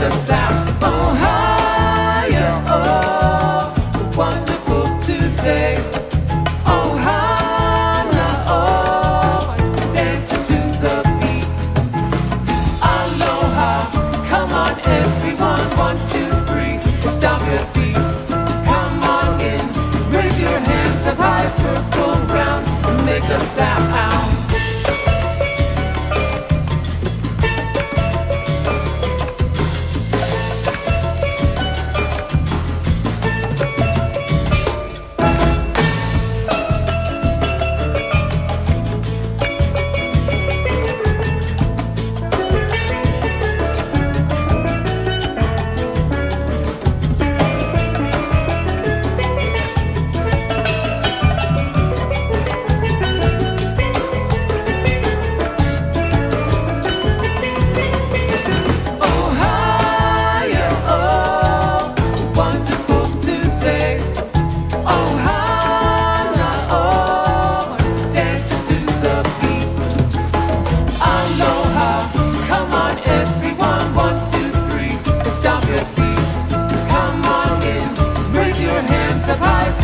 the sound. Oh, higher, oh, wonderful today. Oh, Hannah, oh, dancing to the beat. Aloha, come on everyone, one, two, three, stomp your feet. Come on in, raise your hands up high, circle round, make a sound.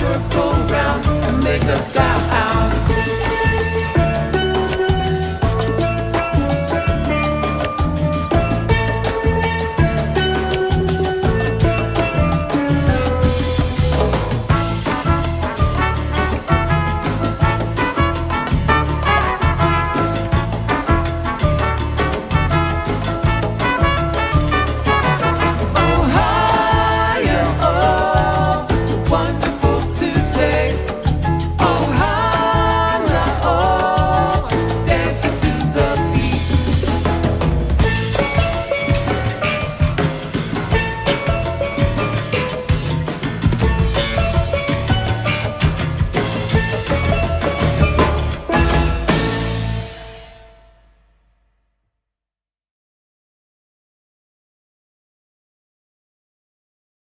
Circle round, and make a sound.